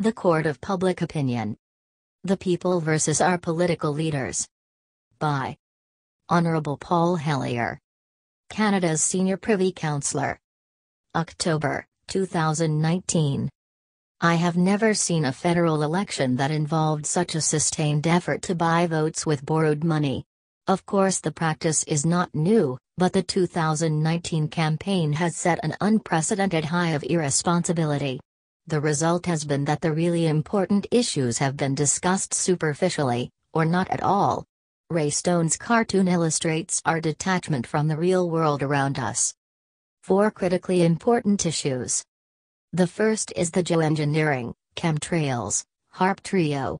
The Court of Public Opinion. The People versus Our Political Leaders. By Honorable Paul Hellyer. Canada's Senior Privy Councillor. October 2019. I have never seen a federal election that involved such a sustained effort to buy votes with borrowed money. Of course, the practice is not new, but the 2019 campaign has set an unprecedented high of irresponsibility. The result has been that the really important issues have been discussed superficially, or not at all. Ray Stone's cartoon illustrates our detachment from the real world around us. Four critically important issues. The first is the geoengineering, chemtrails, HAARP trio.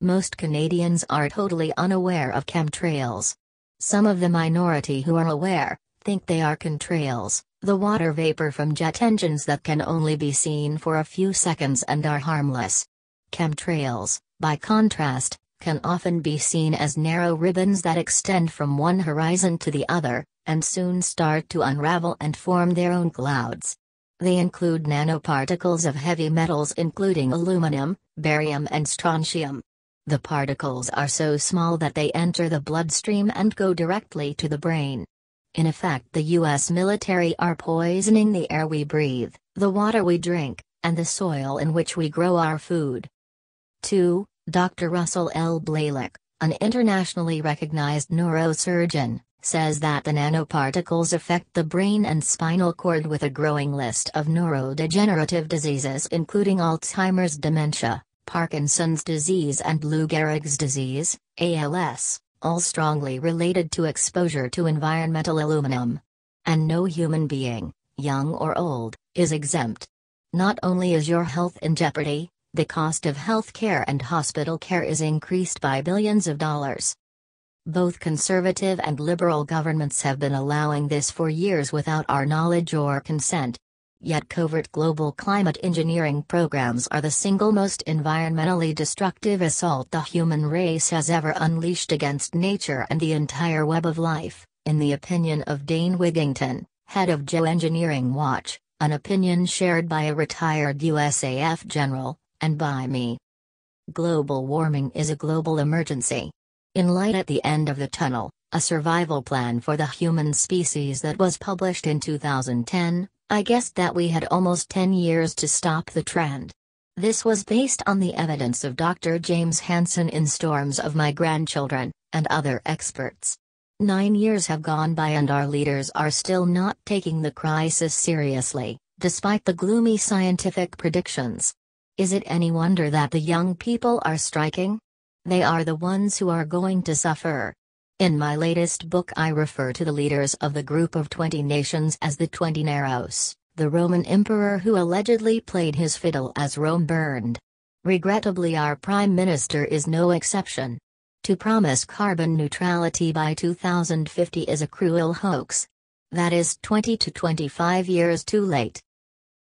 Most Canadians are totally unaware of chemtrails. Some of the minority who are aware, think they are contrails, the water vapor from jet engines that can only be seen for a few seconds and are harmless. Chemtrails, by contrast, can often be seen as narrow ribbons that extend from one horizon to the other, and soon start to unravel and form their own clouds. They include nanoparticles of heavy metals including aluminum, barium and strontium. The particles are so small that they enter the bloodstream and go directly to the brain. In effect, the U.S. military are poisoning the air we breathe, the water we drink, and the soil in which we grow our food. 2. Dr. Russell L. Blaylock, an internationally recognized neurosurgeon, says that the nanoparticles affect the brain and spinal cord with a growing list of neurodegenerative diseases including Alzheimer's dementia, Parkinson's disease and Lou Gehrig's disease, ALS all strongly related to exposure to environmental aluminum. And no human being, young or old, is exempt. Not only is your health in jeopardy, the cost of health care and hospital care is increased by billions of dollars. Both conservative and liberal governments have been allowing this for years without our knowledge or consent. Yet covert global climate engineering programs are the single most environmentally destructive assault the human race has ever unleashed against nature and the entire web of life, in the opinion of Dane Wigington, head of Geoengineering Watch, an opinion shared by a retired USAF general, and by me. Global warming is a global emergency. In Light at the End of the Tunnel, a survival plan for the human species that was published in 2010, I guessed that we had almost 10 years to stop the trend. This was based on the evidence of Dr. James Hansen in Storms of My Grandchildren, and other experts. Nine years have gone by and our leaders are still not taking the crisis seriously, despite the gloomy scientific predictions. Is it any wonder that the young people are striking? They are the ones who are going to suffer. In my latest book, I refer to the leaders of the group of 20 nations as the 20 Neros, the Roman emperor who allegedly played his fiddle as Rome burned. Regrettably, our prime minister is no exception. To promise carbon neutrality by 2050 is a cruel hoax. That is 20 to 25 years too late.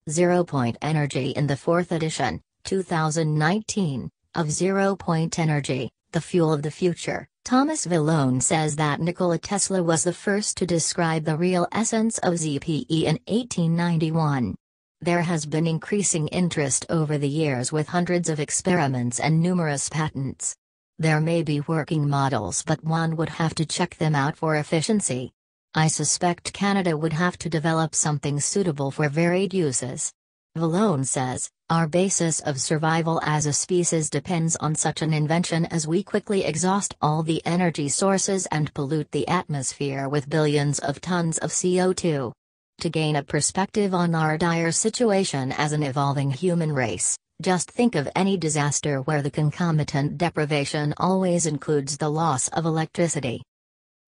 Zero Point Energy in the fourth edition, 2019, of Zero Point Energy, the fuel of the future. Thomas Vallone says that Nikola Tesla was the first to describe the real essence of ZPE in 1891. There has been increasing interest over the years with hundreds of experiments and numerous patents. There may be working models, but one would have to check them out for efficiency. I suspect Canada would have to develop something suitable for varied uses. Vallone says, our basis of survival as a species depends on such an invention as we quickly exhaust all the energy sources and pollute the atmosphere with billions of tons of CO2. To gain a perspective on our dire situation as an evolving human race, just think of any disaster where the concomitant deprivation always includes the loss of electricity.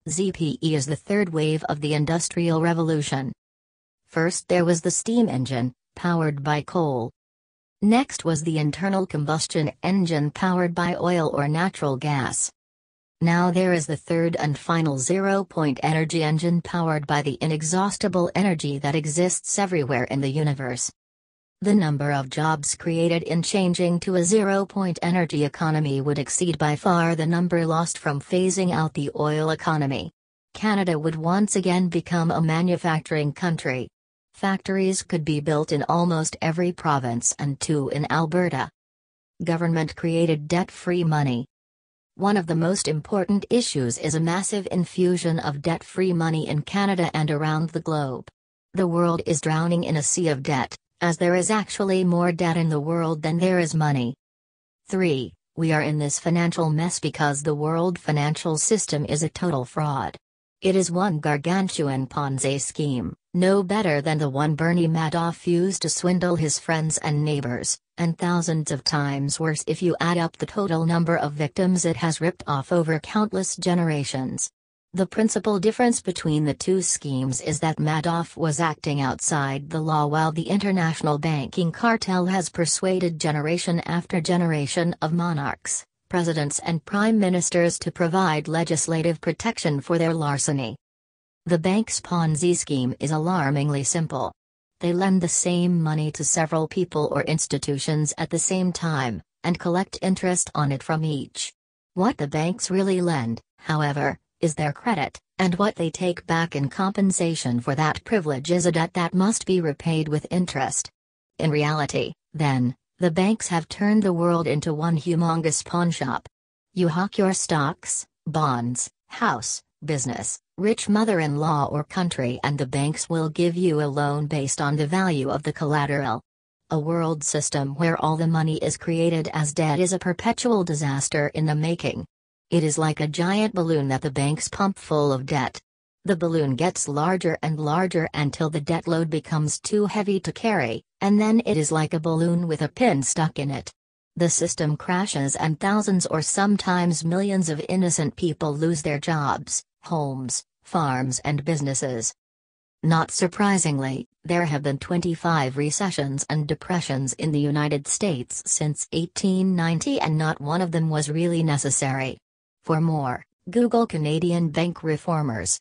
ZPE is the third wave of the Industrial Revolution. First there was the steam engine, powered by coal. Next was the internal combustion engine powered by oil or natural gas. Now there is the third and final zero point energy engine powered by the inexhaustible energy that exists everywhere in the universe. The number of jobs created in changing to a zero point energy economy would exceed by far the number lost from phasing out the oil economy. Canada would once again become a manufacturing country. Factories could be built in almost every province and two in Alberta. Government created debt free money. One of the most important issues is a massive infusion of debt free money in Canada and around the globe. The world is drowning in a sea of debt, as there is actually more debt in the world than there is money. 3. We are in this financial mess because the world financial system is a total fraud. It is one gargantuan Ponzi scheme, no better than the one Bernie Madoff used to swindle his friends and neighbors, and thousands of times worse if you add up the total number of victims it has ripped off over countless generations. The principal difference between the two schemes is that Madoff was acting outside the law while the international banking cartel has persuaded generation after generation of monarchs, presidents and prime ministers to provide legislative protection for their larceny. The bank's Ponzi scheme is alarmingly simple. They lend the same money to several people or institutions at the same time, and collect interest on it from each. What the banks really lend, however, is their credit, and what they take back in compensation for that privilege is a debt that must be repaid with interest. In reality, then, the banks have turned the world into one humongous pawnshop. You hawk your stocks, bonds, house, business, rich mother in law or country, and the banks will give you a loan based on the value of the collateral. A world system where all the money is created as debt is a perpetual disaster in the making. It is like a giant balloon that the banks pump full of debt. The balloon gets larger and larger until the debt load becomes too heavy to carry, and then it is like a balloon with a pin stuck in it. The system crashes and thousands or sometimes millions of innocent people lose their jobs, homes, farms, and businesses. Not surprisingly, there have been 25 recessions and depressions in the United States since 1890 and not one of them was really necessary. For more, Google Canadian bank reformers.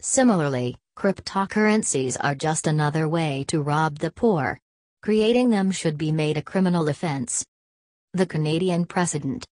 Similarly, cryptocurrencies are just another way to rob the poor. Creating them should be made a criminal offense. The Canadian precedent.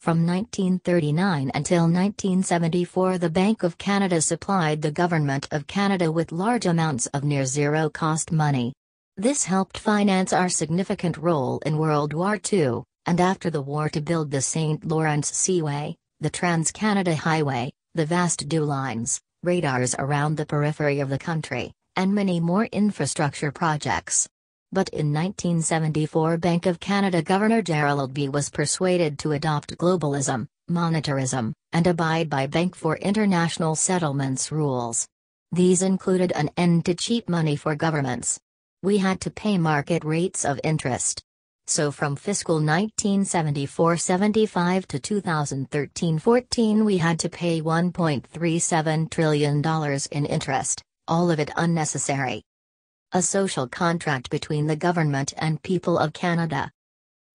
From 1939 until 1974, the Bank of Canada supplied the Government of Canada with large amounts of near zero cost money. This helped finance our significant role in World War II, and after the war to build the St. Lawrence Seaway, the Trans Canada Highway, the vast DEW lines, radars around the periphery of the country, and many more infrastructure projects. But in 1974 Bank of Canada Governor Gerald B. was persuaded to adopt globalism, monetarism, and abide by Bank for International Settlements rules. These included an end to cheap money for governments. We had to pay market rates of interest. So from fiscal 1974-75 to 2013-14 we had to pay $1.37 trillion in interest, all of it unnecessary. A social contract between the government and people of Canada.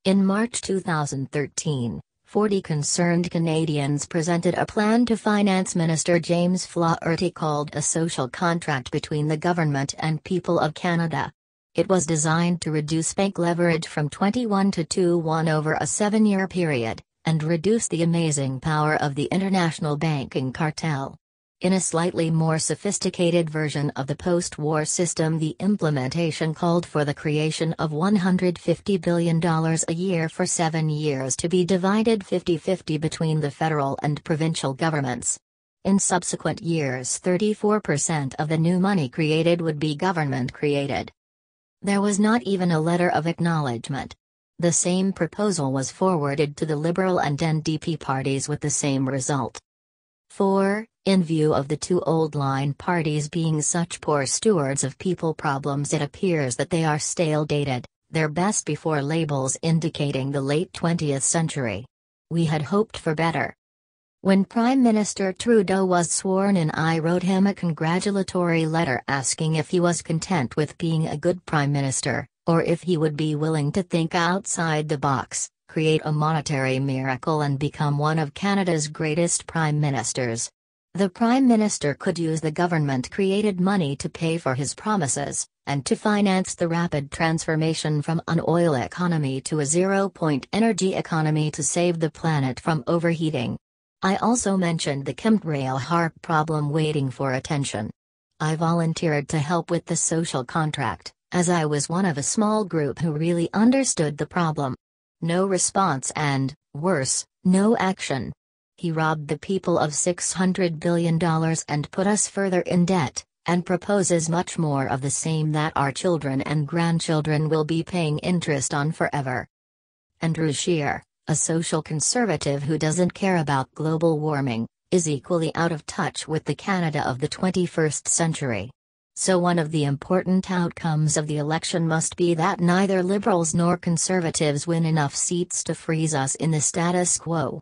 In March 2013, 40 concerned Canadians presented a plan to Finance Minister James Flaherty called a social contract between the government and people of Canada. It was designed to reduce bank leverage from 21 to 2 1 over a seven year period, and reduce the amazing power of the international banking cartel. In a slightly more sophisticated version of the post war system, the implementation called for the creation of $150 billion a year for seven years to be divided 50 50 between the federal and provincial governments. In subsequent years, 34% of the new money created would be government created. There was not even a letter of acknowledgement. The same proposal was forwarded to the Liberal and NDP parties with the same result. 4. In view of the two old line parties being such poor stewards of people problems, it appears that they are stale dated, their best before labels indicating the late 20th century. We had hoped for better. When Prime Minister Trudeau was sworn in, I wrote him a congratulatory letter asking if he was content with being a good Prime Minister, or if he would be willing to think outside the box, create a monetary miracle, and become one of Canada's greatest Prime Ministers. The Prime Minister could use the government created money to pay for his promises, and to finance the rapid transformation from an oil economy to a zero point energy economy to save the planet from overheating. I also mentioned the chemtrail HAARP problem waiting for attention. I volunteered to help with the social contract, as I was one of a small group who really understood the problem. no response and, worse, no action. He robbed the people of $600 billion and put us further in debt, and proposes much more of the same that our children and grandchildren will be paying interest on forever. Andrew Scheer, a social conservative who doesn't care about global warming, is equally out of touch with the Canada of the 21st century. So one of the important outcomes of the election must be that neither Liberals nor Conservatives win enough seats to freeze us in the status quo.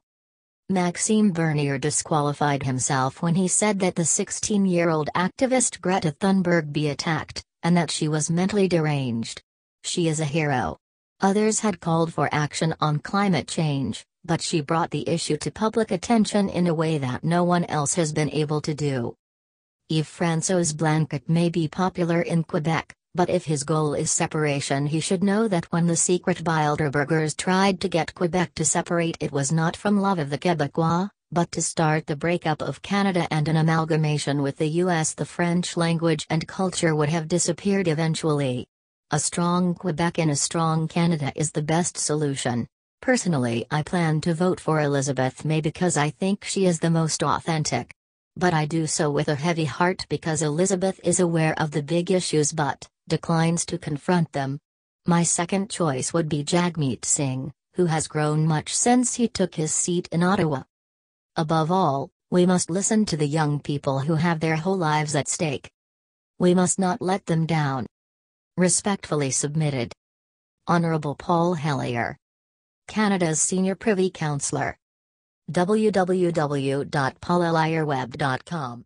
Maxime Bernier disqualified himself when he said that the 16 year old activist Greta Thunberg be attacked, and that she was mentally deranged. She is a hero. Others had called for action on climate change, but she brought the issue to public attention in a way that no one else has been able to do. Yves Francois Blanchet may be popular in Quebec, but if his goal is separation he should know that when the secret Bilderbergers tried to get Quebec to separate it was not from love of the Quebecois, but to start the breakup of Canada and an amalgamation with the US the French language and culture would have disappeared eventually. A strong Quebec and a strong Canada is the best solution. Personally I plan to vote for Elizabeth May because I think she is the most authentic. But I do so with a heavy heart because Elizabeth is aware of the big issues but declines to confront them. My second choice would be Jagmeet Singh, who has grown much since he took his seat in Ottawa. Above all, we must listen to the young people who have their whole lives at stake. We must not let them down. Respectfully submitted. Honorable Paul Hellyer. Canada's Senior Privy Councillor. www.paulhellyerweb.com